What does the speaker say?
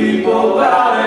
people out